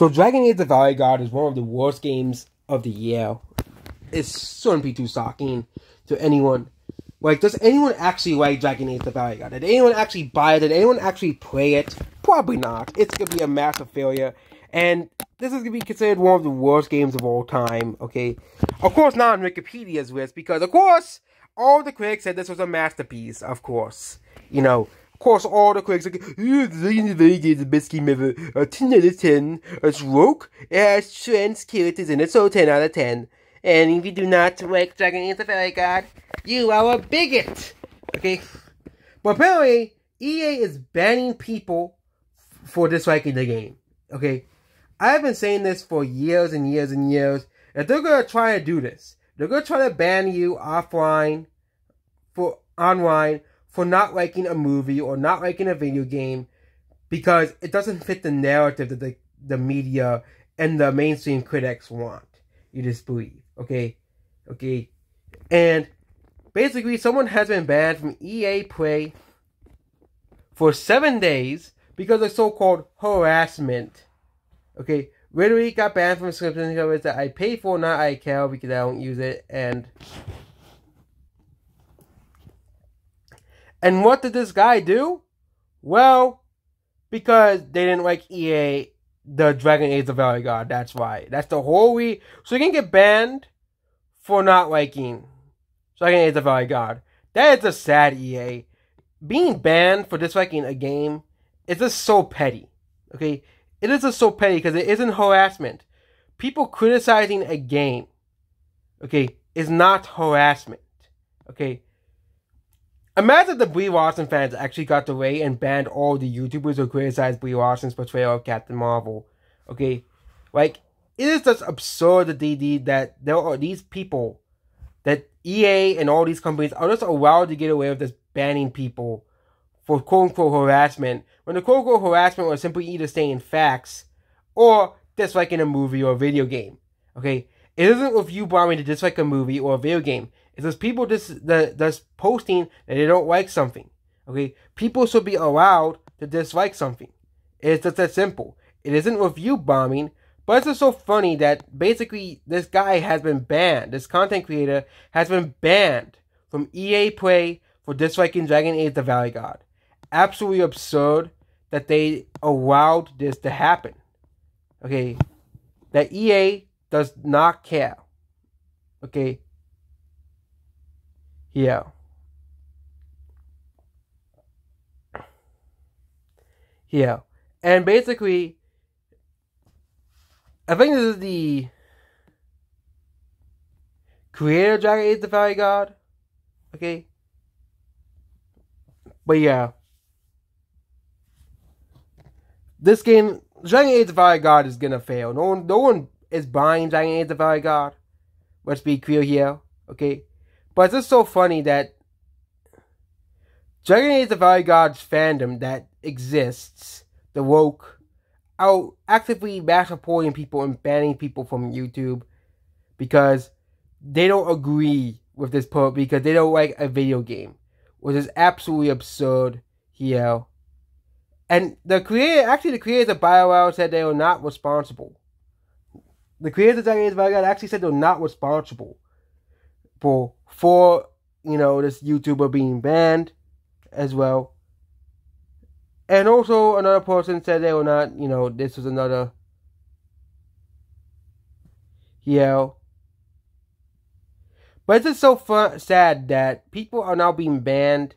So Dragon Age the Veilguard is one of the worst games of the year. It shouldn't be too shocking to anyone. Like, does anyone actually like Dragon Age the Veilguard? Did anyone actually buy it? Did anyone actually play it? Probably not. It's gonna be a massive failure. And this is gonna be considered one of the worst games of all time, okay? Of course not on Wikipedia's list, because of course all the critics said this was a masterpiece, of course. You know, course, all the critics like, the the best game ever. A 10 out of 10. It's woke. It has trans characters in it, so 10 out of 10. And if you do not like Dragon Age the Fairy God, you are a bigot. Okay? But apparently, EA is banning people for disliking the game. Okay? I've been saying this for years and years and years. If they're gonna try to do this, they're gonna try to ban you offline for online for not liking a movie or not liking a video game because it doesn't fit the narrative that the, the media and the mainstream critics want you just believe. Okay? Okay? And basically, someone has been banned from EA Play for seven days because of so called harassment. Okay? Literally got banned from subscription service that I pay for, not I care because I don't use it, and And what did this guy do? Well, because they didn't like EA, the Dragon Age of Veilguard. That's why. That's the whole we. So you can get banned for not liking Dragon Age of Veilguard. That is a sad EA. Being banned for disliking a game is just so petty. Okay? It is just so petty because it isn't harassment. People criticizing a game, okay, is not harassment. Okay? Imagine the Brie Larson fans actually got the way and banned all the YouTubers who criticized Brie Larson's portrayal of Captain Marvel. Okay? Like, it is just absurd that there are these people that EA and all these companies are just allowed to get away with this banning people for quote unquote harassment when the quote unquote harassment was simply either saying facts or disliking a movie or a video game. Okay? It isn't review bombing to dislike a movie or a video game. It's just people just that that's posting that they don't like something. Okay, people should be allowed to dislike something. It's just that simple. It isn't review bombing, but it's just so funny that basically this guy has been banned. This content creator has been banned from EA Play for disliking Dragon Age: The Veilguard. Absolutely absurd that they allowed this to happen. Okay, that EA does not care. Okay, yeah. Yeah. And basically, I think this is the creator Dragon Age the Veilguard. Okay? But yeah. This game, Dragon Age Veilguard is gonna fail. No one, no one is buying Dragon Age Veilguard. Let's be clear here. Okay? But it's just so funny that Dragon Age the Veilguard's fandom that exists, the woke, out actively mass supporting people and banning people from YouTube because they don't agree with this post because they don't like a video game, which is absolutely absurd here. And the creator, actually, the creators of BioWare said they were not responsible. The creators of Dragon Age God actually said they're not responsible for for you know this YouTuber being banned as well. And also another person said they were not, you know, this was another yeah. But it's just so fun, sad that people are now being banned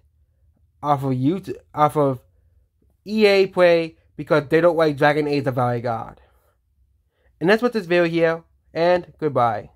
off of YouTube, off of EA Play because they don't like Dragon Age: The Veilguard. And that's what this video here. And goodbye.